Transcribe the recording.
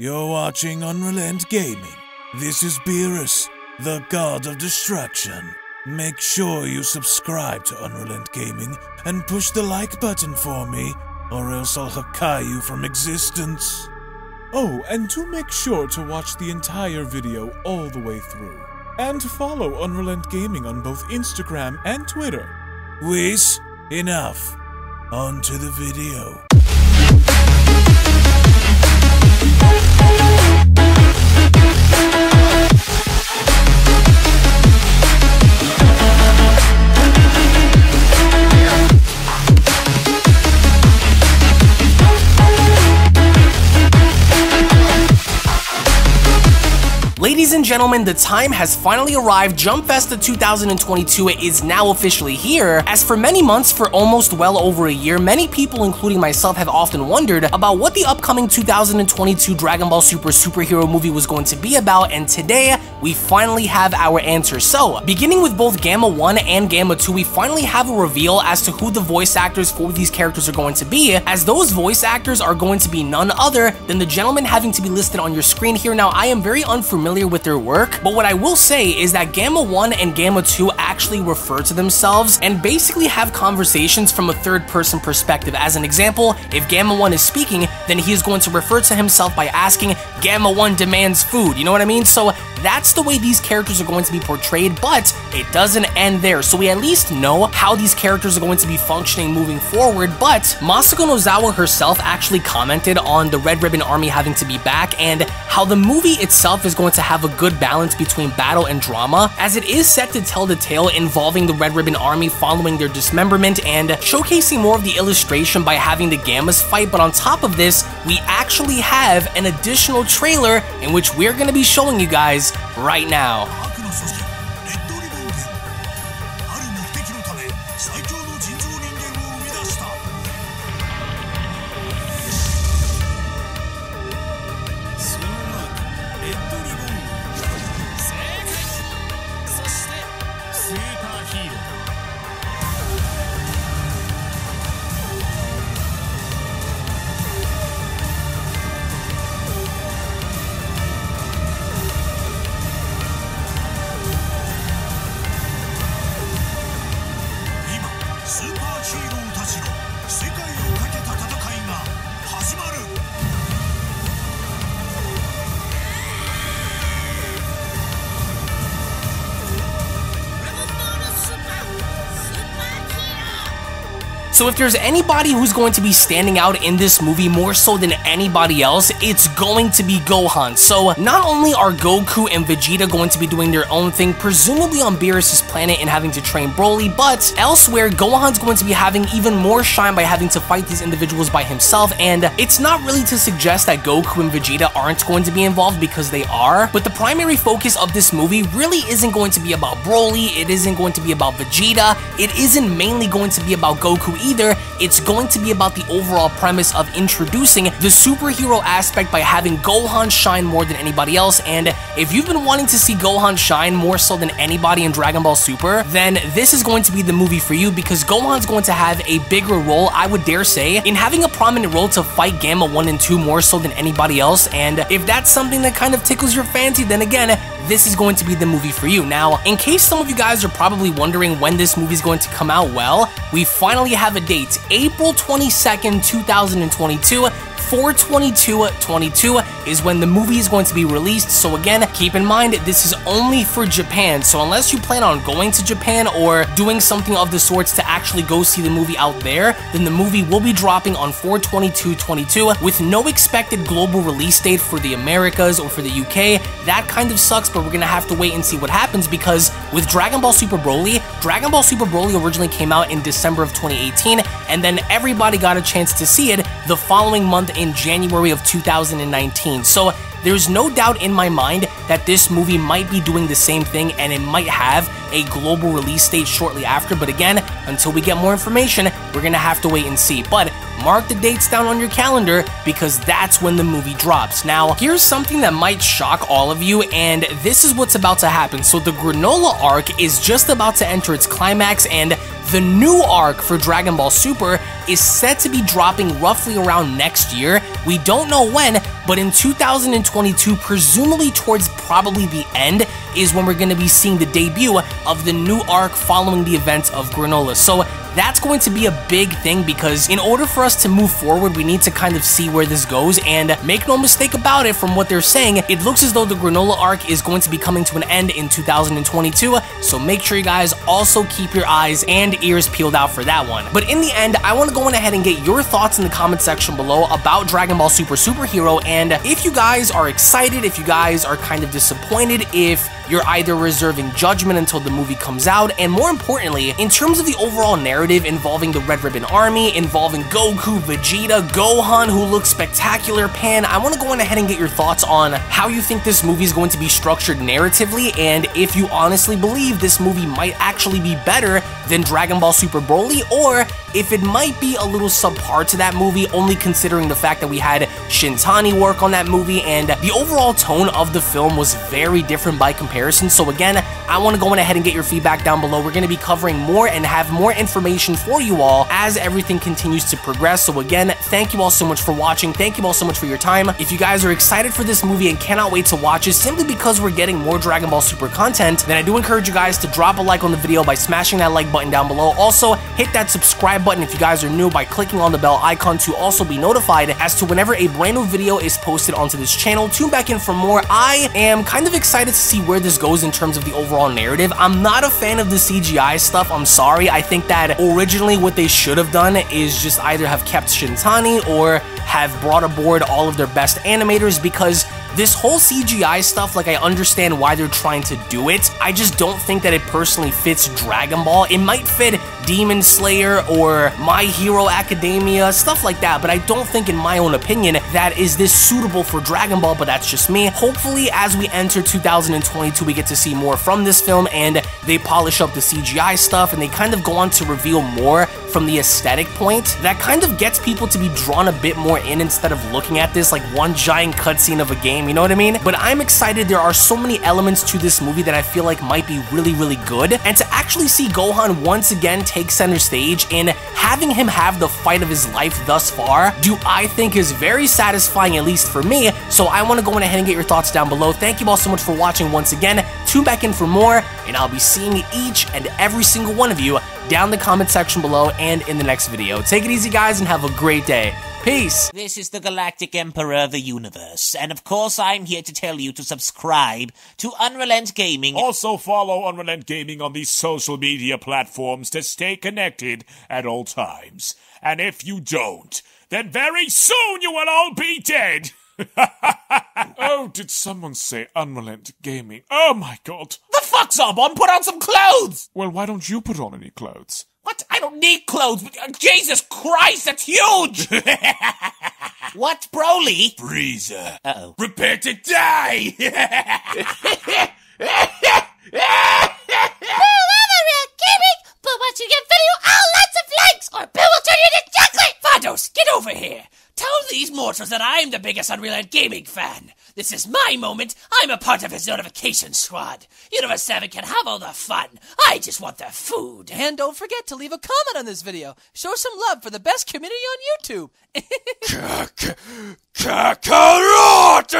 You're watching UnrealEnt Gaming. This is Beerus, the god of destruction. Make sure you subscribe to UnrealEnt Gaming and push the like button for me, or else I'll Hakai you from existence. Oh, and do make sure to watch the entire video all the way through. And follow UnrealEnt Gaming on both Instagram and Twitter. Whis, enough. On to the video. Ladies and gentlemen, the time has finally arrived. Jump Festa 2022 is now officially here. As for many months, for almost well over a year, many people, including myself, have often wondered about what the upcoming 2022 Dragon Ball Super superhero movie was going to be about, and today, we finally have our answer. So, beginning with both Gamma 1 and Gamma 2, we finally have a reveal as to who the voice actors for these characters are going to be, as those voice actors are going to be none other than the gentlemen having to be listed on your screen here. Now, I am very unfamiliar with their work, but what I will say is that Gamma 1 and Gamma 2 actually refer to themselves and basically have conversations from a third person perspective. As an example, if Gamma 1 is speaking, then he is going to refer to himself by asking, Gamma 1 demands food, you know what I mean? So that's the way these characters are going to be portrayed, but it doesn't end there. So we at least know how these characters are going to be functioning moving forward, but Masako Nozawa herself actually commented on the Red Ribbon Army having to be back and how the movie itself is going to have a good balance between battle and drama, as it is set to tell the tale involving the Red Ribbon Army following their dismemberment and showcasing more of the illustration by having the Gammas fight, but on top of this, we actually have an additional trailer in which we're going to be showing you guys right now. So if there's anybody who's going to be standing out in this movie more so than anybody else, it's going to be Gohan. So not only are Goku and Vegeta going to be doing their own thing, presumably on Beerus' planet and having to train Broly, but elsewhere, Gohan's going to be having even more shine by having to fight these individuals by himself, and it's not really to suggest that Goku and Vegeta aren't going to be involved because they are, but the primary focus of this movie really isn't going to be about Broly, it isn't going to be about Vegeta, it isn't mainly going to be about Goku either, it's going to be about the overall premise of introducing the superhero aspect by having Gohan shine more than anybody else. And if you've been wanting to see Gohan shine more so than anybody in Dragon Ball Super, then this is going to be the movie for you because Gohan's going to have a bigger role, I would dare say, in having a prominent role to fight Gamma 1 and 2 more so than anybody else. And if that's something that kind of tickles your fancy, then again, this is going to be the movie for you. Now, in case some of you guys are probably wondering when this movie is going to come out, well, we finally have a date, April 22nd, 2022. 42222 is when the movie is going to be released. So again, keep in mind this is only for Japan. So unless you plan on going to Japan or doing something of the sorts to actually go see the movie out there, then the movie will be dropping on 42222 with no expected global release date for the Americas or for the UK. That kind of sucks, but we're gonna have to wait and see what happens because with Dragon Ball Super Broly, Dragon Ball Super Broly originally came out in December of 2018, and then everybody got a chance to see it the following month in January of 2019. So there's no doubt in my mind that this movie might be doing the same thing and it might have a global release date shortly after. But again, until we get more information, we're gonna have to wait and see. But mark the dates down on your calendar because that's when the movie drops. Now, here's something that might shock all of you, and this is what's about to happen. So, the Granolah arc is just about to enter its climax, and the new arc for Dragon Ball Super is set to be dropping roughly around next year. We don't know when, but in 2022, presumably towards probably the end, is when we're going to be seeing the debut of the new arc following the events of Granolah. So that's going to be a big thing because in order for us to move forward, we need to kind of see where this goes. And make no mistake about it, from what they're saying, it looks as though the Granolah arc is going to be coming to an end in 2022. So make sure you guys also keep your eyes and ears peeled out for that one. But in the end, I want to go on ahead and get your thoughts in the comment section below about Dragon Ball Super Superhero. And if you guys are excited, if you guys are kind of disappointed, if you're either reserving judgment until the movie comes out, and more importantly, in terms of the overall narrative involving the Red Ribbon Army, involving Goku, Vegeta, Gohan, who looks spectacular, Pan, I want to go on ahead and get your thoughts on how you think this movie is going to be structured narratively, and if you honestly believe this movie might actually be better than Dragon Ball Super Broly, or if it might be a little subpar to that movie, only considering the fact that we had Shintani work on that movie, and the overall tone of the film was very different by comparison. So again, I want to go on ahead and get your feedback down below. We're going to be covering more and have more information for you all as everything continues to progress. So again, thank you all so much for watching. Thank you all so much for your time. If you guys are excited for this movie and cannot wait to watch it simply because we're getting more Dragon Ball Super content, then I do encourage you guys to drop a like on the video by smashing that like button down below. Also, hit that subscribe button if you guys are new by clicking on the bell icon to also be notified as to whenever a brand new video is posted onto this channel. Tune back in for more. I am kind of excited to see where this goes in terms of the overall narrative. I'm not a fan of the CGI stuff. I'm sorry. I think that originally what they should have done is just either have kept Shintani or have brought aboard all of their best animators because this whole CGI stuff, like I understand why they're trying to do it. I just don't think that it personally fits Dragon Ball. It might fit Demon Slayer or My Hero Academia, stuff like that, but I don't think, in my own opinion, that is this suitable for Dragon Ball, but that's just me. Hopefully, as we enter 2022, we get to see more from this film and they polish up the CGI stuff and they kind of go on to reveal more from the aesthetic point. That kind of gets people to be drawn a bit more in instead of looking at this like one giant cutscene of a game, you know what I mean? But I'm excited. There are so many elements to this movie that I feel like might be really, really good. And to actually see Gohan once again take center stage and having him have the fight of his life thus far, do I think is very satisfying, at least for me. So I want to go ahead and get your thoughts down below. Thank you all so much for watching once again. Tune back in for more, and I'll be seeing each and every single one of you down in the comment section below and in the next video. Take it easy, guys, and have a great day. Peace. This is the Galactic Emperor of the Universe, and of course I'm here to tell you to subscribe to UnrealEnt Gaming. Also follow UnrealEnt Gaming on these social media platforms to stay connected at all times. And if you don't, then very soon you will all be dead. Oh, did someone say UnrealEnt Gaming? Oh my god. the fuck's up on? Put on some clothes! Well, why don't you put on any clothes? What? I don't need clothes. but- uh, Jesus Christ, that's huge! what, Broly? Frieza, Uh-oh. prepare to die! But once you get video, all lots of likes, or Bill will turn you into chocolate! Vados, get over here! Tell these mortals that I'm the biggest Unreal Engine Gaming fan! This is my moment! I'm a part of his notification squad! Universe 7 can have all the fun! I just want the food! And don't forget to leave a comment on this video. Show some love for the best community on YouTube. Kakarot!